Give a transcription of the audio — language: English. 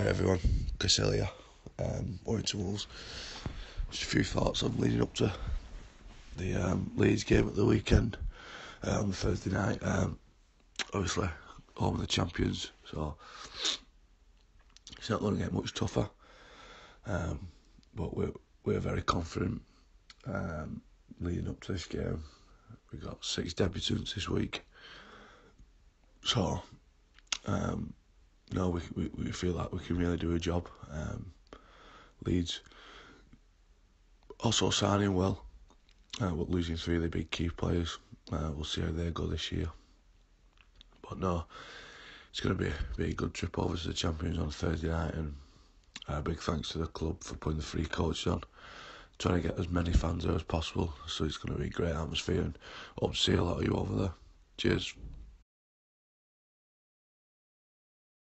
everyone. Cassilia, um, Warrington Wolves. Just a few thoughts on leading up to the um, Leeds game at the weekend uh, on Thursday night. Um, obviously, home of the champions, so it's not going to get much tougher. Um, but we're we're very confident um, leading up to this game. We've got six debutants this week, so um, no, we, we we feel like we can really do a job. Um, Leeds also signing well, uh, but losing three of the big key players. Uh, we'll see how they go this year. But no, it's going to be, be a good trip over to the Champions on Thursday night, and a uh, big thanks to the club for putting the free coach on, trying to get as many fans there as possible. So it's going to be a great atmosphere, and hope to see a lot of you over there. Cheers.